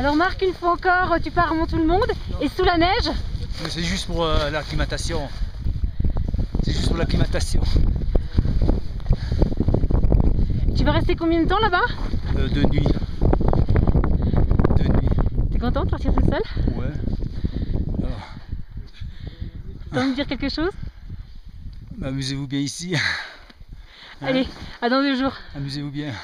Alors Marc, une fois encore, tu pars avant tout le monde et sous la neige c'est juste pour euh, l'acclimatation. C'est juste pour l'acclimatation. Tu vas rester combien de temps là-bas? Euh, de nuit. De nuit. T'es content de partir tout seul Ouais. Alors, T'as envie de dire quelque chose? Amusez-vous bien ici? Allez, à dans deux jours. Amusez-vous bien.